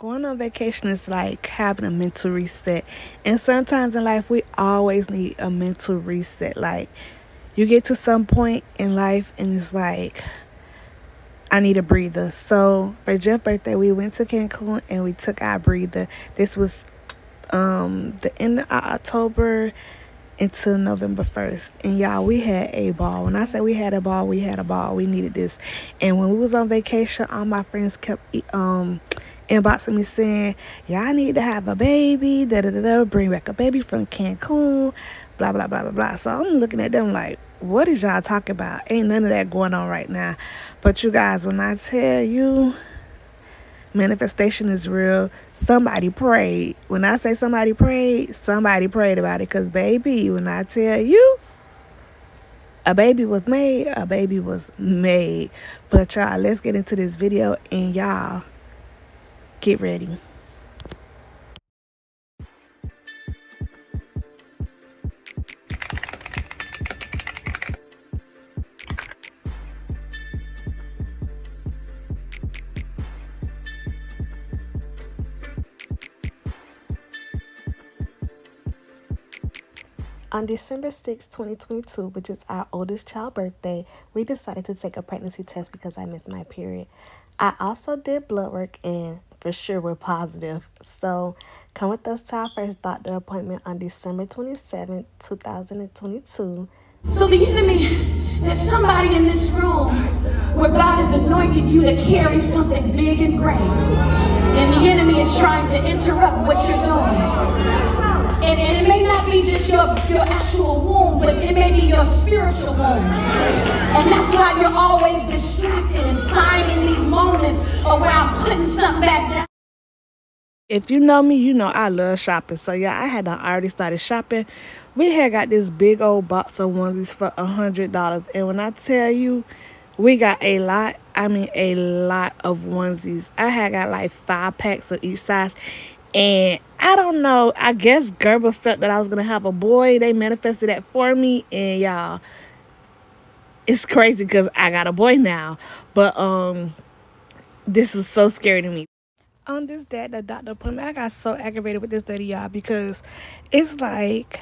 Going on vacation is like having a mental reset. And sometimes in life, we always need a mental reset. Like, you get to some point in life and it's like, I need a breather. So, for Jeff's birthday, we went to Cancun and we took our breather. This was um the end of October until November 1st. And y'all, we had a ball. When I say we had a ball, we had a ball. We needed this. And when we was on vacation, all my friends kept um inboxing me saying, Y'all need to have a baby, da da da da, bring back a baby from Cancun, blah blah blah blah blah. So I'm looking at them like, what is y'all talking about? Ain't none of that going on right now. But you guys, when I tell you manifestation is real, somebody prayed. When I say somebody prayed, somebody prayed about it. Because, baby, when I tell you, a baby was made, a baby was made. But, y'all, let's get into this video and y'all Get ready. On December 6, 2022, which is our oldest child birthday, we decided to take a pregnancy test because I missed my period. I also did blood work and for sure we're positive. So come with us to our first doctor appointment on December 27, 2022. So the enemy, there's somebody in this room where God has anointed you to carry something big and great. And the enemy is trying to interrupt what you're doing. And, and, it may not be just your, your actual womb, but it may be your spiritual womb. And that's why you're always distracted and finding these moments around putting something back down. If you know me, you know I love shopping. So yeah, I had already started shopping. We had got this big old box of onesies for a hundred dollars. And when I tell you we got a lot, I mean a lot of onesies. I had got like five packs of each size. And I don't know. I guess Gerber felt that I was going to have a boy. They manifested that for me. And y'all, it's crazy because I got a boy now. But um, this was so scary to me. On this day the doctor appointment, I got so aggravated with this lady, y'all, because it's like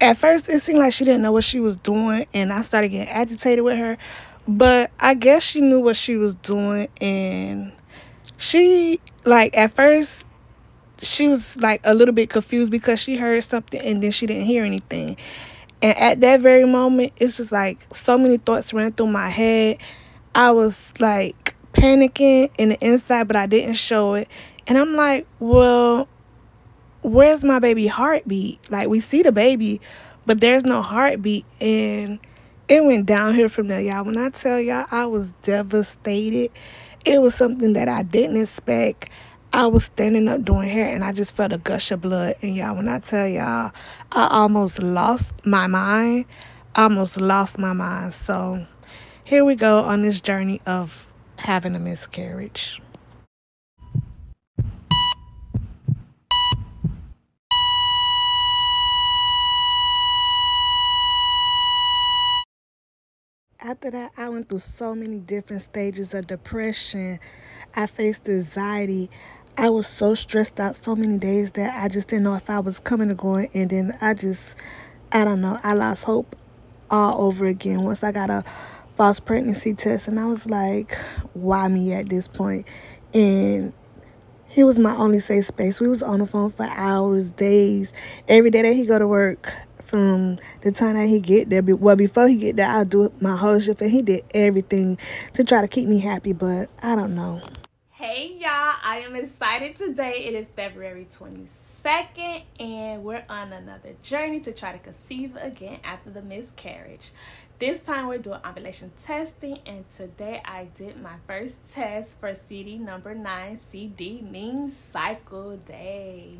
at first it seemed like she didn't know what she was doing and I started getting agitated with her. But I guess she knew what she was doing and she like at first she was like a little bit confused because she heard something and then she didn't hear anything. And at that very moment, it's just like so many thoughts ran through my head. I was like panicking in the inside, but I didn't show it. And I'm like, well, where's my baby heartbeat? Like, we see the baby, but there's no heartbeat. And it went downhill from there, y'all. When I tell y'all, I was devastated. It was something that I didn't expect. I was standing up doing hair and I just felt a gush of blood. And y'all, when I tell y'all, I almost lost my mind. I almost lost my mind. So here we go on this journey of having a miscarriage. After that, I went through so many different stages of depression. I faced anxiety. I was so stressed out so many days that I just didn't know if I was coming or going. And then I just, I don't know, I lost hope all over again once I got a false pregnancy test. And I was like, why me at this point? And he was my only safe space. We was on the phone for hours, days. Every day that he go to work, from the time that he get there. Well, before he get there, I'll do my whole shift, and he did everything to try to keep me happy. But I don't know. Hey y'all, I am excited today. It is February 22nd, and we're on another journey to try to conceive again after the miscarriage. This time we're doing ovulation testing, and today I did my first test for CD number 9. CD means cycle day.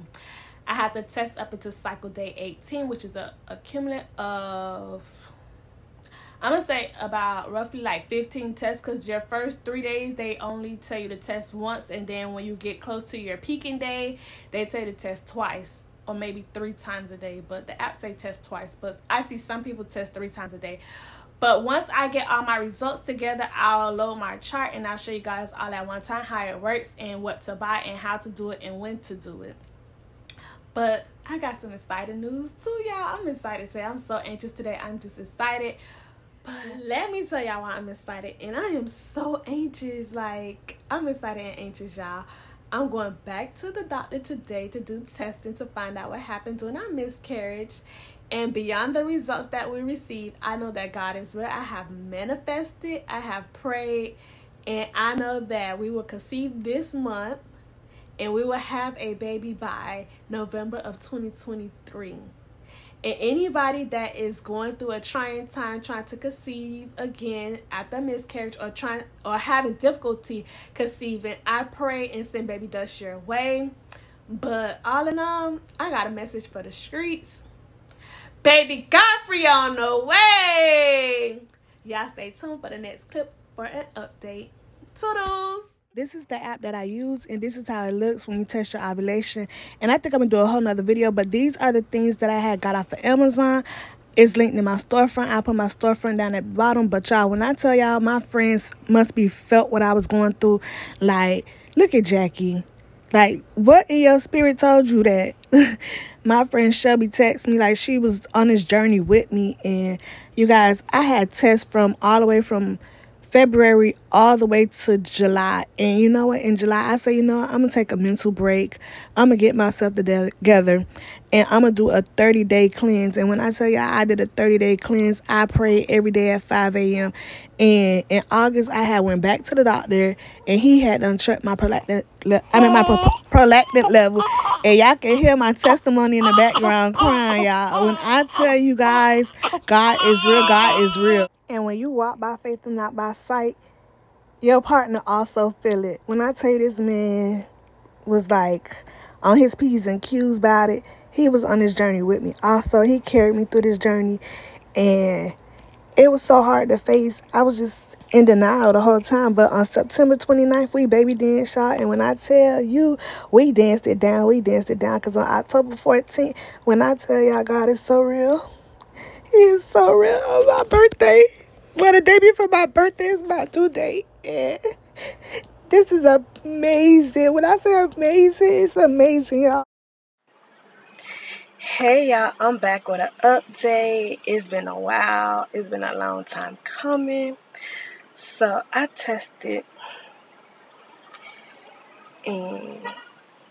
I had to test up until cycle day 18, which is a accumulate of I'm gonna say about roughly like 15 tests because your first three days they only tell you to test once, and then when you get close to your peaking day, they tell you to test twice or maybe three times a day. But the app say test twice, but I see some people test three times a day. But once I get all my results together, I'll load my chart and I'll show you guys all at one time how it works and what to buy and how to do it and when to do it. But I got some exciting news too, y'all. I'm excited today. I'm so anxious today. I'm just excited. But let me tell y'all why I'm excited. And I am so anxious. Like, I'm excited and anxious, y'all. I'm going back to the doctor today to do testing to find out what happened during our miscarriage. And beyond the results that we received, I know that God is real. I have manifested, I have prayed, and I know that we will conceive this month and we will have a baby by November of 2023. And anybody that is going through a trying time trying to conceive again after miscarriage or trying or having difficulty conceiving, I pray and send baby dust your way. But all in all, I got a message for the streets. Baby Godfrey on the way. Y'all stay tuned for the next clip for an update. Toodles. This is the app that I use, and this is how it looks when you test your ovulation. And I think I'm going to do a whole nother video, but these are the things that I had got off of Amazon. It's linked in my storefront. I put my storefront down at the bottom. But y'all, when I tell y'all, my friends must be felt what I was going through. Like, look at Jackie. Like, what in your spirit told you that? my friend Shelby texted me like she was on this journey with me. And you guys, I had tests from all the way from February all the way to July. And you know what? In July, I say, you know, what? I'm going to take a mental break. I'm going to get myself together and I'm going to do a 30 day cleanse. And when I tell y'all I did a 30 day cleanse, I pray every day at 5 a.m. And in August, I had went back to the doctor and he had done checked my prolactin, I mean, my prolactin level. And y'all can hear my testimony in the background crying, y'all. When I tell you guys, God is real, God is real. And when you walk by faith and not by sight, your partner also feel it. When I tell you this man was like on his P's and Q's about it, he was on this journey with me. Also, he carried me through this journey and it was so hard to face. I was just in denial the whole time. But on September 29th, we baby dance shot. And when I tell you, we danced it down. We danced it down. Because on October 14th, when I tell y'all God is so real, he is so real on my birthday. Well, the day before my birthday is my due date. And this is amazing. When I say amazing, it's amazing, y'all. Hey y'all, I'm back with an update. It's been a while. It's been a long time coming. So I tested and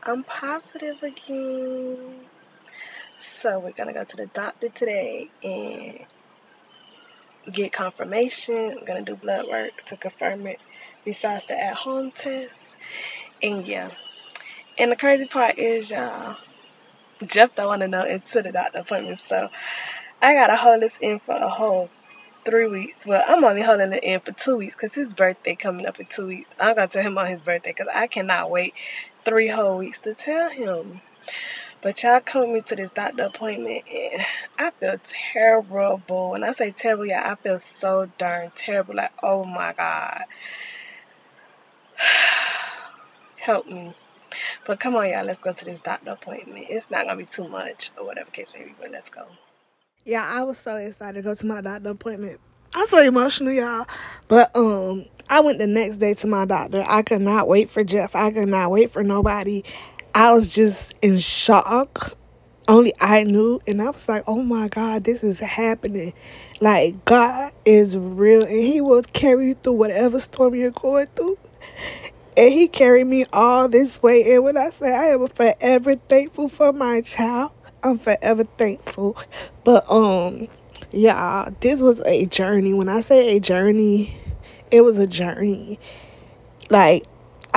I'm positive again. So we're gonna go to the doctor today and get confirmation. I'm gonna do blood work to confirm it besides the at home test. And yeah. And the crazy part is y'all Jeff don't wanna know until the doctor appointment. So I gotta hold this in for a whole three weeks. Well, I'm only holding it in for two weeks because his birthday coming up in two weeks. I'm gonna tell him on his birthday because I cannot wait three whole weeks to tell him. But y'all come with me to this doctor appointment and I feel terrible. When I say terrible, yeah, I feel so darn terrible. Like, oh my God. Help me. But come on, y'all, let's go to this doctor appointment. It's not gonna be too much or whatever case may be, but let's go. Yeah, I was so excited to go to my doctor appointment. I'm so emotional, y'all. But um, I went the next day to my doctor. I could not wait for Jeff. I could not wait for nobody. I was just in shock. Only I knew. And I was like, oh my God, this is happening. Like, God is real. And He will carry you through whatever storm you're going through. And He carried me all this way. And when I say I am forever thankful for my child, I'm forever thankful. But um yeah, this was a journey. When I say a journey, it was a journey. Like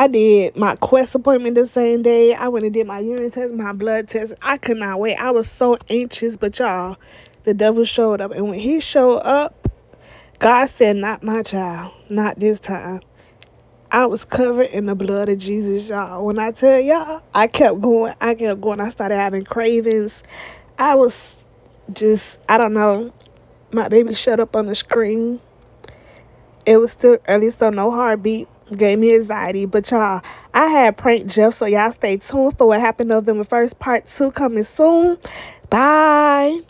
I did my quest appointment the same day. I went and did my urine test, my blood test. I could not wait. I was so anxious, but y'all, the devil showed up. And when he showed up, God said, Not my child, not this time. I was covered in the blood of Jesus, y'all. When I tell y'all, I kept going. I kept going. I started having cravings. I was just, I don't know. My baby shut up on the screen. It was still early, so no heartbeat. Gave me anxiety. But y'all, I had pranked Jeff, so y'all stay tuned for what happened November 1st, part 2 coming soon. Bye.